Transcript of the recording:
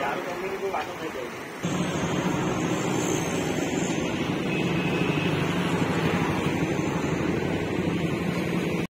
चार कंपनी को नहीं जाए